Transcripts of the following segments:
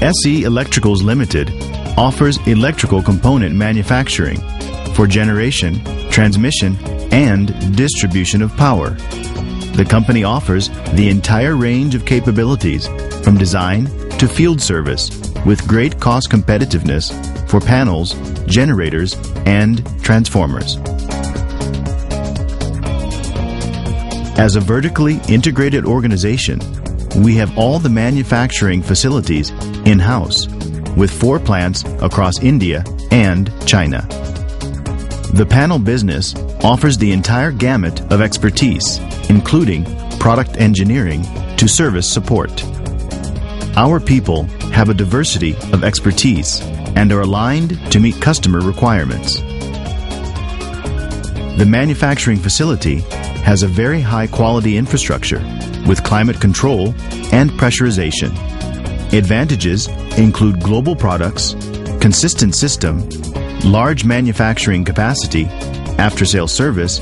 SE Electricals Limited offers electrical component manufacturing for generation, transmission, and distribution of power. The company offers the entire range of capabilities from design to field service with great cost competitiveness for panels, generators, and transformers. As a vertically integrated organization, we have all the manufacturing facilities in house, with four plants across India and China. The panel business offers the entire gamut of expertise, including product engineering to service support. Our people have a diversity of expertise and are aligned to meet customer requirements. The manufacturing facility has a very high quality infrastructure with climate control and pressurization. Advantages include global products, consistent system, large manufacturing capacity, after sales service,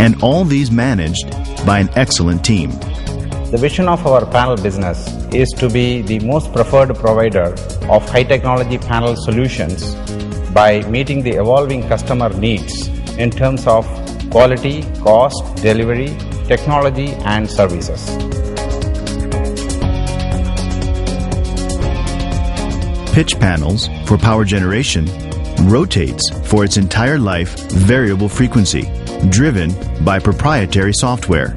and all these managed by an excellent team. The vision of our panel business is to be the most preferred provider of high technology panel solutions by meeting the evolving customer needs in terms of quality, cost, delivery, technology, and services. Pitch panels for power generation rotates for its entire life variable frequency, driven by proprietary software.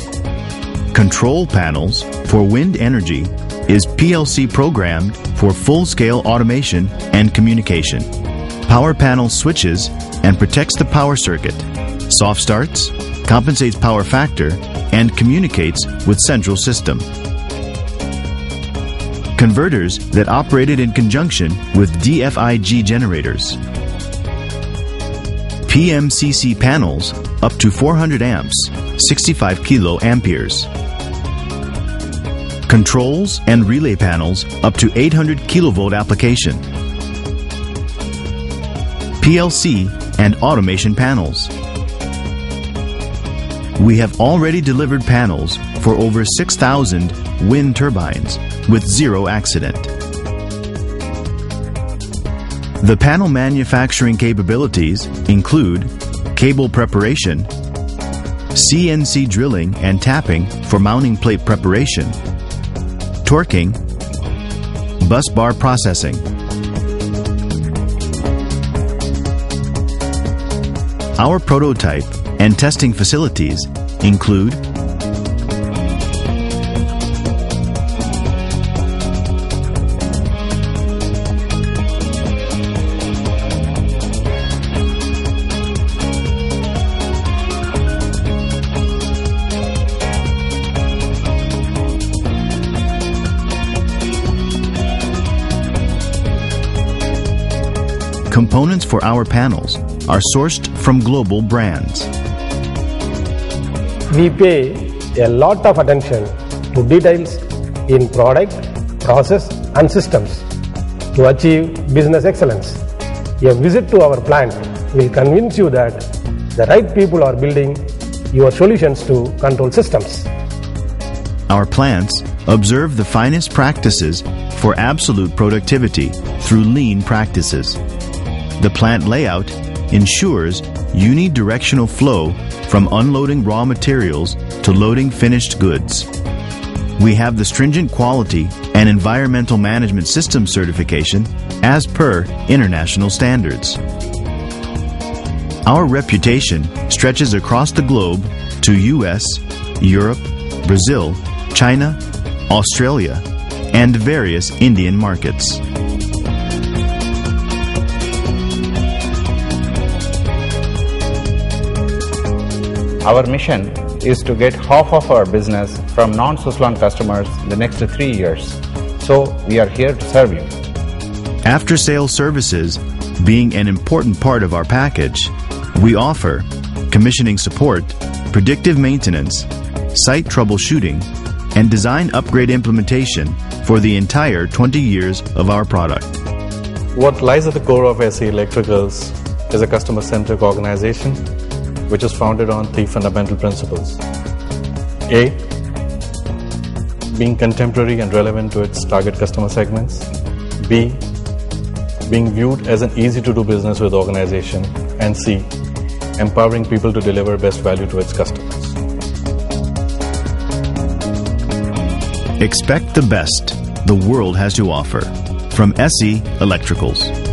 Control panels for wind energy is PLC programmed for full-scale automation and communication. Power panel switches and protects the power circuit. Soft starts, compensates power factor, and communicates with central system. Converters that operated in conjunction with DFIG generators. PMCC panels up to 400 amps, 65 kilo amperes. Controls and relay panels up to 800 kilovolt application. PLC and automation panels. We have already delivered panels for over 6,000 wind turbines with zero accident. The panel manufacturing capabilities include cable preparation, CNC drilling and tapping for mounting plate preparation, torquing, bus bar processing. Our prototype and testing facilities include Components for our panels are sourced from global brands. We pay a lot of attention to details in product, process, and systems to achieve business excellence. A visit to our plant will convince you that the right people are building your solutions to control systems. Our plants observe the finest practices for absolute productivity through lean practices. The plant layout ensures unidirectional flow from unloading raw materials to loading finished goods. We have the stringent quality and environmental management system certification as per international standards. Our reputation stretches across the globe to US, Europe, Brazil, China, Australia, and various Indian markets. Our mission is to get half of our business from non-Suzlon customers in the next three years. So we are here to serve you. After sales services being an important part of our package, we offer commissioning support, predictive maintenance, site troubleshooting, and design upgrade implementation for the entire 20 years of our product. What lies at the core of SE Electricals is a customer centric organization which is founded on three fundamental principles. A. Being contemporary and relevant to its target customer segments. B. Being viewed as an easy to do business with organization. And C. Empowering people to deliver best value to its customers. Expect the best the world has to offer from SE Electricals.